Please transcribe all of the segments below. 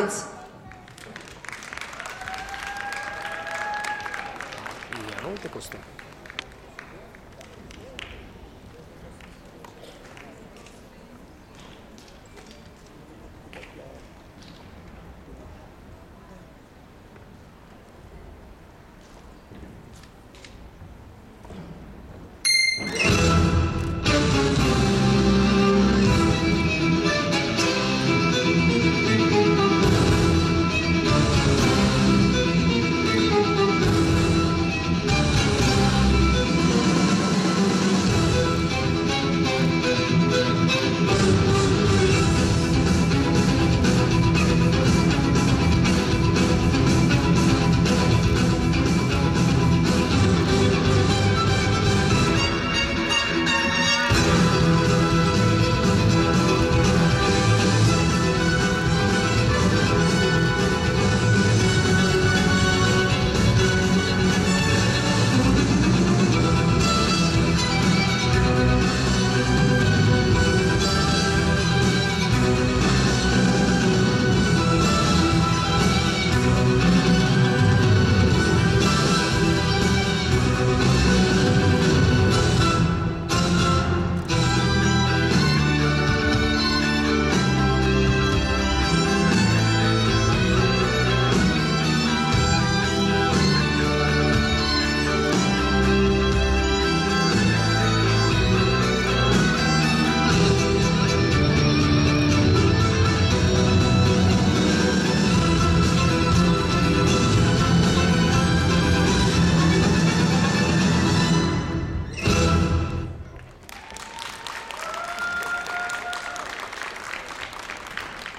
いいやろうってこした。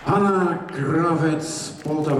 Anna Krawetz, Polter.